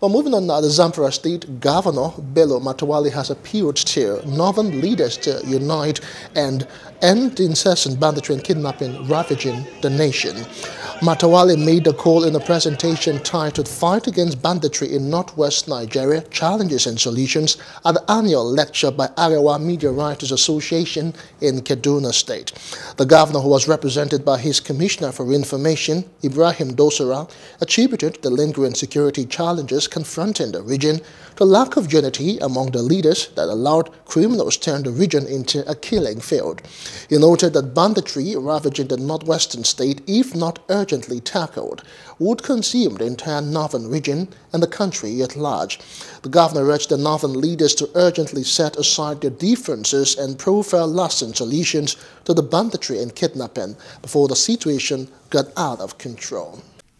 Well, moving on now, the Zamfara State Governor Bello Matawalle has appealed to northern leaders to unite and end the incessant banditry and kidnapping ravaging the nation. Matawalle made the call in a presentation titled Fight Against Banditry in Northwest Nigeria, Challenges and Solutions at the annual lecture by Arewa Media Writers Association in Kaduna State. The governor, who was represented by his Commissioner for Information, Ibrahim Dosara, attributed the lingering security challenges confronting the region the lack of unity among the leaders that allowed criminals turn the region into a killing field. He noted that banditry ravaging the northwestern state, if not urgently tackled would consume the entire northern region and the country at large. The governor urged the northern leaders to urgently set aside their differences and profile lasting solutions to the banditry and kidnapping before the situation got out of control.